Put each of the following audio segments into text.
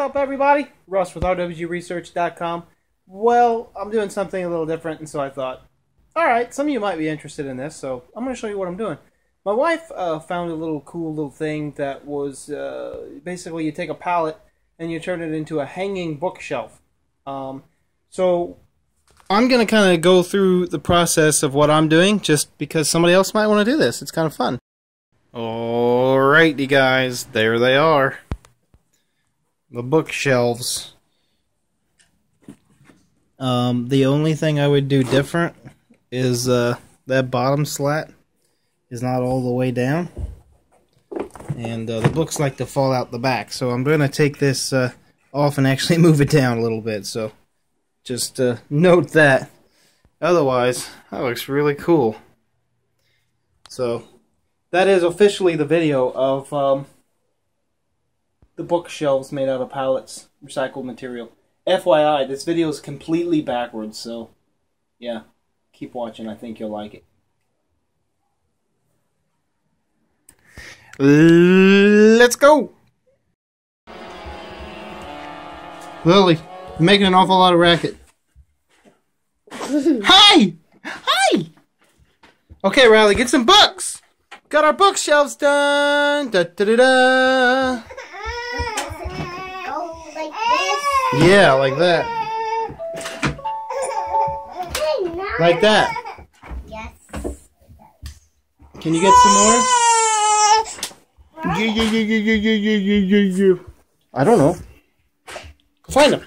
up, everybody? Russ with RWGResearch.com. Well, I'm doing something a little different, and so I thought, all right, some of you might be interested in this, so I'm going to show you what I'm doing. My wife uh, found a little cool little thing that was uh, basically you take a pallet and you turn it into a hanging bookshelf. Um, so I'm going to kind of go through the process of what I'm doing just because somebody else might want to do this. It's kind of fun. Alrighty, guys, there they are. The bookshelves. Um, the only thing I would do different is uh, that bottom slat is not all the way down. And uh, the books like to fall out the back. So I'm going to take this uh, off and actually move it down a little bit. So just uh, note that. Otherwise, that looks really cool. So that is officially the video of um, the bookshelves made out of pallets, recycled material. FYI, this video is completely backwards, so yeah, keep watching. I think you'll like it. Let's go! Lily, you're making an awful lot of racket. Hi! Hi! Okay, Riley, get some books! Got our bookshelves done! Da da da da! Yeah, like that. Like that. Yes. Can you get some more? Yeah, yeah, yeah, yeah, yeah, yeah, yeah, yeah, yeah. I don't know. Go find them.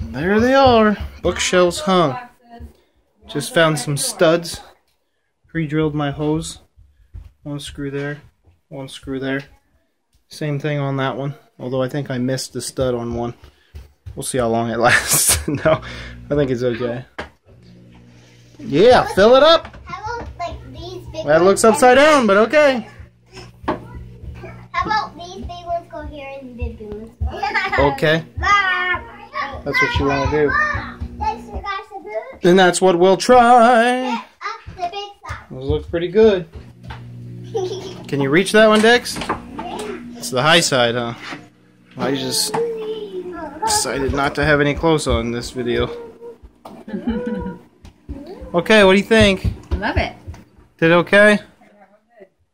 There they are. Bookshelves hung. Just found some studs. Pre-drilled my hose. One screw there. One screw there. Same thing on that one. Although I think I missed the stud on one. We'll see how long it lasts. no, I think it's okay. Yeah, fill it up. How about like these big That looks upside down, but okay. How about these big ones go here and the big ones? Okay. That's what you wanna do. Thanks, you guys, the boot. And that's what we'll try. Uh, big Those look pretty good. Can you reach that one, Dex? It's the high side, huh? I just decided not to have any clothes on this video. Okay, what do you think? Love it. Did it okay?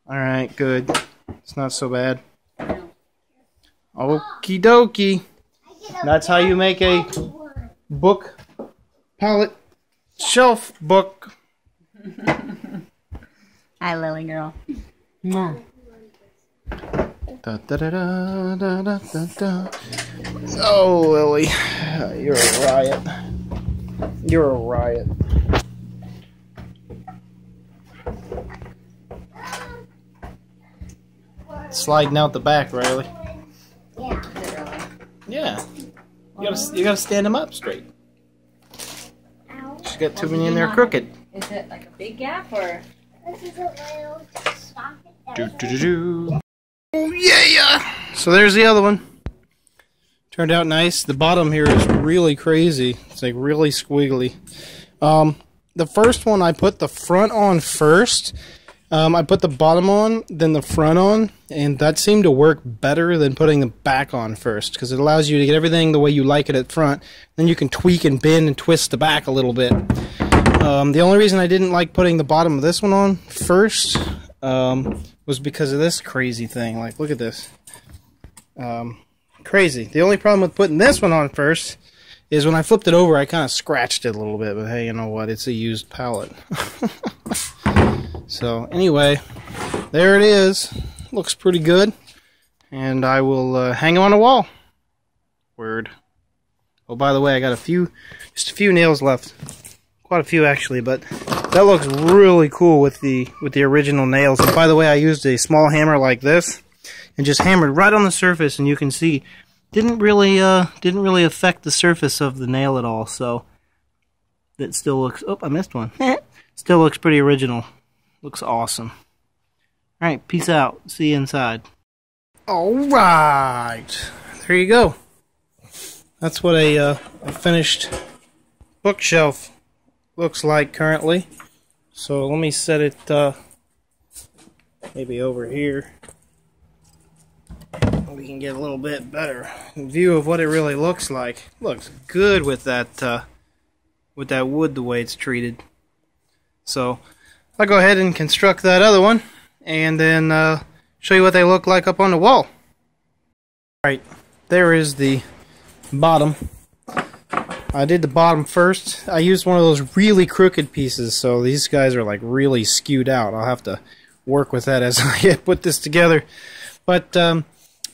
Alright, good. It's not so bad. Okie dokie. That's how you make a book palette shelf book. Hi, Lily girl. Da, da, da, da, da, da, da, da. Oh, Lily, you're a riot. You're a riot. Sliding out the back, Riley. Yeah. Is? Yeah. You gotta, you gotta stand them up straight. She's got too many in there crooked. Is it like a big gap or? This is a little socket. Do, do, do, do. Oh, yeah! So there's the other one. Turned out nice. The bottom here is really crazy. It's like really squiggly. Um, the first one, I put the front on first. Um, I put the bottom on, then the front on, and that seemed to work better than putting the back on first because it allows you to get everything the way you like it at front. Then you can tweak and bend and twist the back a little bit. Um, the only reason I didn't like putting the bottom of this one on first um, was because of this crazy thing. Like, look at this. Um, crazy. The only problem with putting this one on first is when I flipped it over, I kind of scratched it a little bit. But hey, you know what? It's a used palette. so anyway, there it is. Looks pretty good, and I will uh, hang them on the wall. Word. Oh, by the way, I got a few, just a few nails left. Quite a few actually, but that looks really cool with the with the original nails. And by the way, I used a small hammer like this and just hammered right on the surface, and you can see didn't really uh didn't really affect the surface of the nail at all. So that still looks. Oh, I missed one. still looks pretty original. Looks awesome. All right, peace out. See you inside. All right, there you go. That's what a, uh, a finished bookshelf looks like currently. So let me set it uh, maybe over here. we can get a little bit better view of what it really looks like. Looks good with that uh, with that wood the way it's treated. So I'll go ahead and construct that other one and then uh, show you what they look like up on the wall. Alright, there is the bottom. I did the bottom first. I used one of those really crooked pieces, so these guys are like really skewed out. I'll have to work with that as I put this together. But um,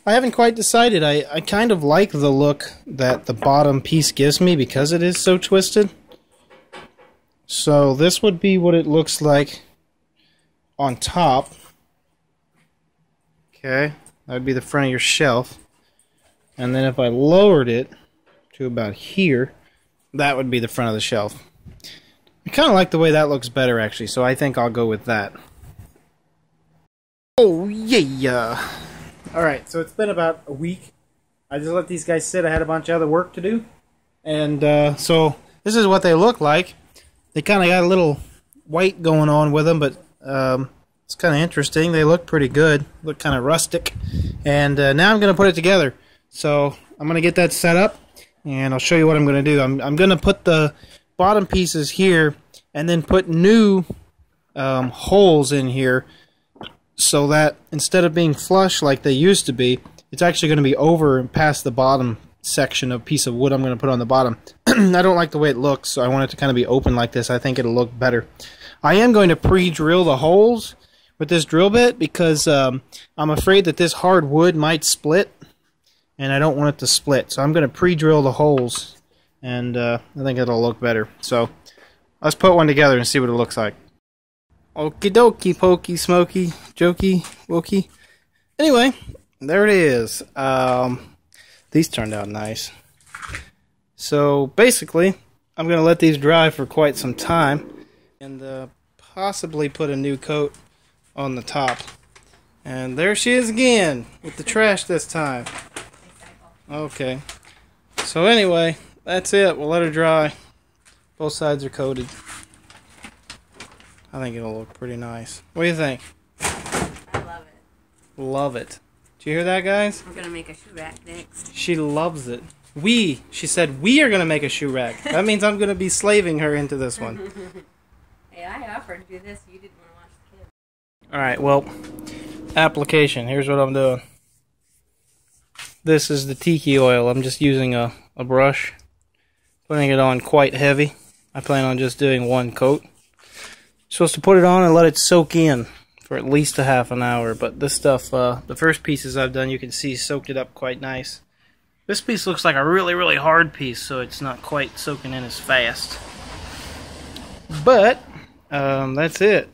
I haven't quite decided. I, I kind of like the look that the bottom piece gives me because it is so twisted. So this would be what it looks like on top. Okay, that would be the front of your shelf. And then if I lowered it to about here, that would be the front of the shelf. I kind of like the way that looks better actually, so I think I'll go with that. Oh yeah! Alright, so it's been about a week. I just let these guys sit. I had a bunch of other work to do. And uh, so this is what they look like. They kind of got a little white going on with them, but um, it's kind of interesting. They look pretty good. Look kind of rustic. And uh, now I'm going to put it together. So I'm going to get that set up, and I'll show you what I'm going to do. I'm, I'm going to put the bottom pieces here, and then put new um, holes in here so that instead of being flush like they used to be, it's actually going to be over and past the bottom section of piece of wood I'm going to put on the bottom. I don't like the way it looks, so I want it to kind of be open like this. I think it'll look better. I am going to pre-drill the holes with this drill bit because um, I'm afraid that this hard wood might split, and I don't want it to split. So I'm going to pre-drill the holes, and uh, I think it'll look better. So let's put one together and see what it looks like. Okie dokie, pokey, smoky, jokey, wokey. Anyway, there it is. Um, these turned out nice. So basically, I'm going to let these dry for quite some time and uh, possibly put a new coat on the top. And there she is again with the trash this time. Okay. So anyway, that's it. We'll let her dry. Both sides are coated. I think it'll look pretty nice. What do you think? I love it. Love it. Do you hear that, guys? We're gonna make a shoe rack next. She loves it. We, she said, we are going to make a shoe rack. That means I'm going to be slaving her into this one. Hey, I offered to do this. You didn't want to watch the kids. All right, well, application. Here's what I'm doing. This is the teak oil. I'm just using a, a brush, putting it on quite heavy. I plan on just doing one coat. supposed to put it on and let it soak in for at least a half an hour. But this stuff, uh, the first pieces I've done, you can see soaked it up quite nice. This piece looks like a really, really hard piece, so it's not quite soaking in as fast. But, um, that's it.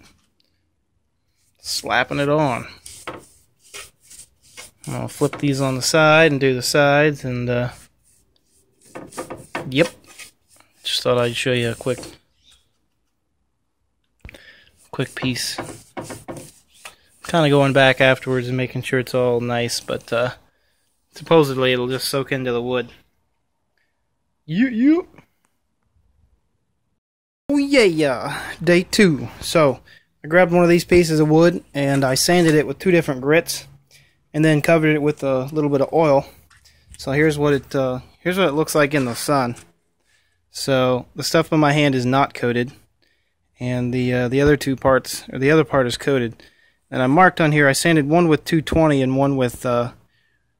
Slapping it on. I'll flip these on the side and do the sides, and, uh, yep. Just thought I'd show you a quick, quick piece. Kind of going back afterwards and making sure it's all nice, but, uh, supposedly it'll just soak into the wood. You, you. Oh yeah, yeah. Day two. So, I grabbed one of these pieces of wood and I sanded it with two different grits, and then covered it with a little bit of oil. So here's what it uh, here's what it looks like in the sun. So the stuff on my hand is not coated, and the uh, the other two parts or the other part is coated. And I marked on here. I sanded one with 220 and one with uh,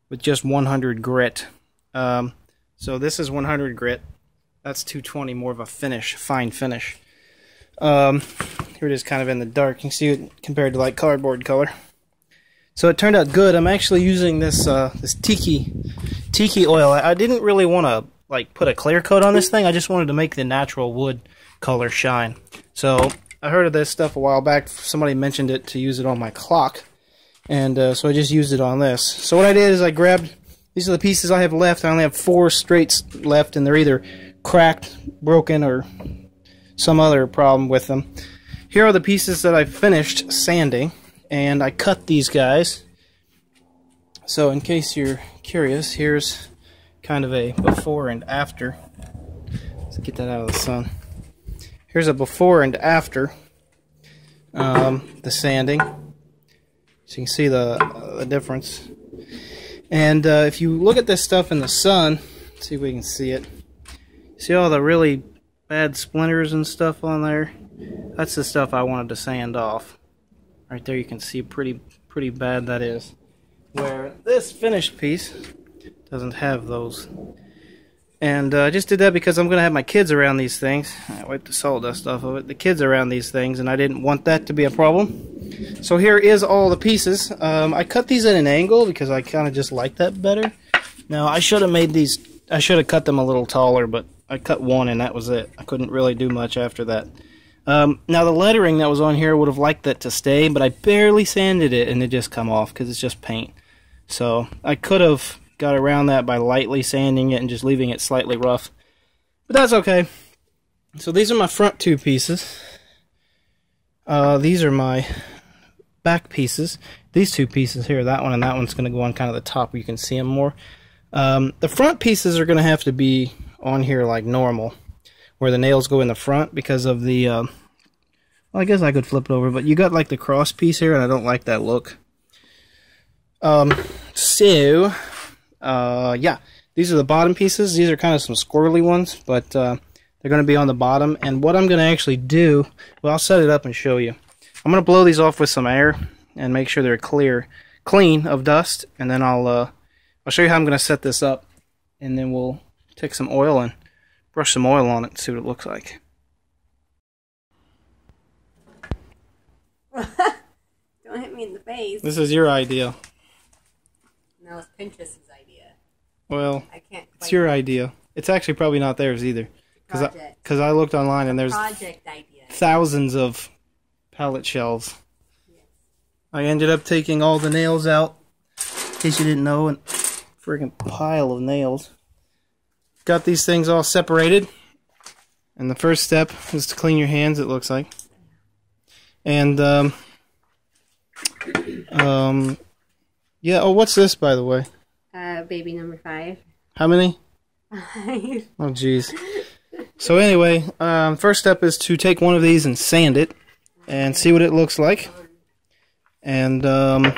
with just 100 grit. Um, so this is 100 grit. That's 220, more of a finish, fine finish. Um, here it is kind of in the dark. You can see it compared to like cardboard color. So it turned out good. I'm actually using this uh, this teak teak oil. I, I didn't really want to like put a clear coat on this thing. I just wanted to make the natural wood color shine. So I heard of this stuff a while back. Somebody mentioned it to use it on my clock, and uh, so I just used it on this. So what I did is I grabbed these are the pieces I have left. I only have four straights left, and they're either cracked, broken, or some other problem with them. Here are the pieces that I finished sanding, and I cut these guys. So in case you're curious, here's kind of a before and after. Let's get that out of the sun. Here's a before and after um, the sanding. So you can see the, uh, the difference. And uh, if you look at this stuff in the sun, see if we can see it. See all the really bad splinters and stuff on there? That's the stuff I wanted to sand off. Right there you can see pretty pretty bad that is. Where this finished piece doesn't have those. And uh, I just did that because I'm going to have my kids around these things. I wiped the sawdust off of it. The kids around these things, and I didn't want that to be a problem. So here is all the pieces. Um, I cut these at an angle because I kind of just like that better. Now, I should have made these, I should have cut them a little taller, but I cut one and that was it. I couldn't really do much after that. Um, now, the lettering that was on here would have liked that to stay, but I barely sanded it and it just come off because it's just paint. So I could have got around that by lightly sanding it and just leaving it slightly rough. But that's okay. So these are my front two pieces. Uh, these are my back pieces. These two pieces here, that one and that one's going to go on kind of the top where you can see them more. Um, the front pieces are going to have to be on here like normal, where the nails go in the front because of the, uh, well, I guess I could flip it over, but you got like the cross piece here, and I don't like that look. Um, so, uh, yeah, these are the bottom pieces. These are kind of some squirrely ones, but uh, they're going to be on the bottom. And what I'm going to actually do, well, I'll set it up and show you. I'm going to blow these off with some air and make sure they're clear, clean of dust, and then I'll uh, I'll show you how I'm going to set this up, and then we'll take some oil and brush some oil on it and see what it looks like. Don't hit me in the face. This is your idea. No, it's Pinterest's idea. Well, I can't. it's your idea. It's actually probably not theirs either. Because I. 'cause I looked online and there's thousands of pallet shelves. I ended up taking all the nails out, in case you didn't know, and friggin' pile of nails. Got these things all separated, and the first step is to clean your hands. It looks like, and um, um, yeah. Oh, what's this, by the way? Uh, baby number five. How many? Five. Oh, jeez. So anyway, um, first step is to take one of these and sand it, and see what it looks like. And um,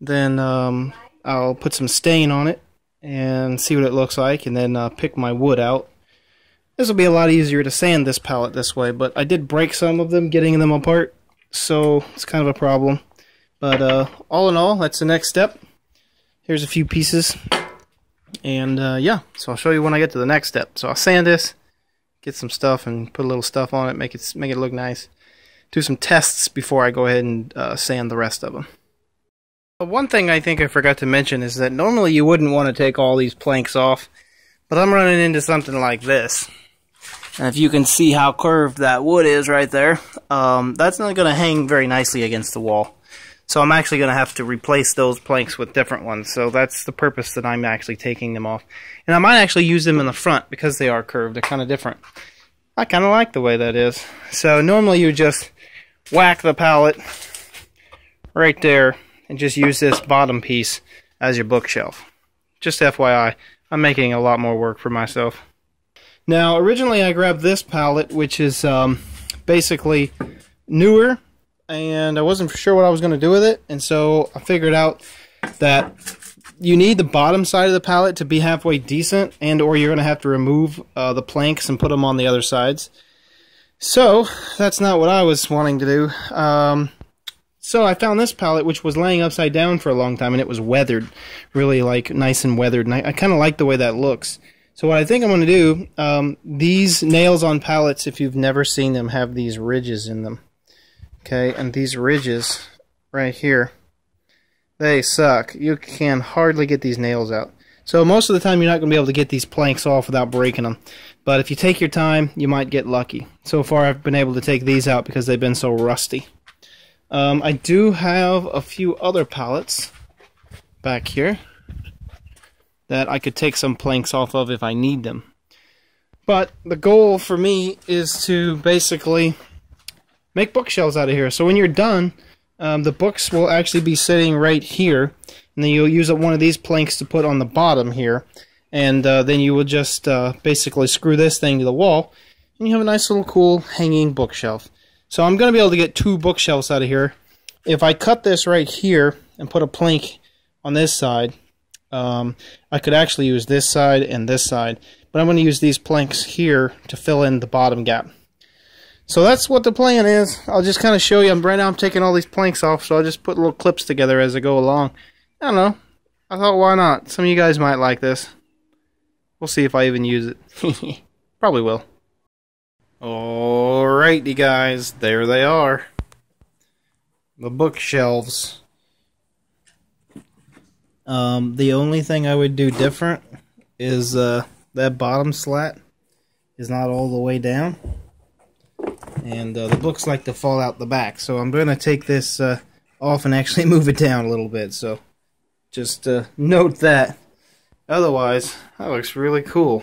then um, I'll put some stain on it and see what it looks like, and then uh, pick my wood out. This will be a lot easier to sand this pallet this way, but I did break some of them getting them apart, so it's kind of a problem. But uh, all in all, that's the next step. Here's a few pieces. And uh, yeah, so I'll show you when I get to the next step. So I'll sand this, get some stuff, and put a little stuff on it, make it make it look nice. Do some tests before I go ahead and uh, sand the rest of them. One thing I think I forgot to mention is that normally you wouldn't want to take all these planks off, but I'm running into something like this. And if you can see how curved that wood is right there, um, that's not going to hang very nicely against the wall. So I'm actually going to have to replace those planks with different ones. So that's the purpose that I'm actually taking them off. And I might actually use them in the front because they are curved. They're kind of different. I kind of like the way that is. So normally you just whack the pallet right there and just use this bottom piece as your bookshelf. Just FYI, I'm making a lot more work for myself. Now, originally I grabbed this pallet, which is um, basically newer and I wasn't sure what I was going to do with it, and so I figured out that you need the bottom side of the pallet to be halfway decent, and or you're going to have to remove uh, the planks and put them on the other sides. So that's not what I was wanting to do. Um, so I found this pallet, which was laying upside down for a long time, and it was weathered, really like nice and weathered, and I, I kind of like the way that looks. So what I think I'm going to do, um, these nails on pallets, if you've never seen them, have these ridges in them. Okay, and these ridges right here, they suck. You can hardly get these nails out. So most of the time you're not going to be able to get these planks off without breaking them. But if you take your time, you might get lucky. So far I've been able to take these out because they've been so rusty. Um, I do have a few other pallets back here that I could take some planks off of if I need them. But the goal for me is to basically make bookshelves out of here. So when you're done, um, the books will actually be sitting right here, and then you'll use one of these planks to put on the bottom here, and uh, then you will just uh, basically screw this thing to the wall, and you have a nice little cool hanging bookshelf. So I'm going to be able to get two bookshelves out of here. If I cut this right here and put a plank on this side. Um, I could actually use this side and this side, but I'm going to use these planks here to fill in the bottom gap. So that's what the plan is. I'll just kind of show you. I'm right now I'm taking all these planks off, so I'll just put little clips together as I go along. I don't know. I thought why not? Some of you guys might like this. We'll see if I even use it. Probably will. Alright, you guys. There they are. The bookshelves. Um, the only thing I would do different is uh, that bottom slat is not all the way down. And uh, the books like to fall out the back. So I'm going to take this uh, off and actually move it down a little bit. So just uh, note that. Otherwise, that looks really cool.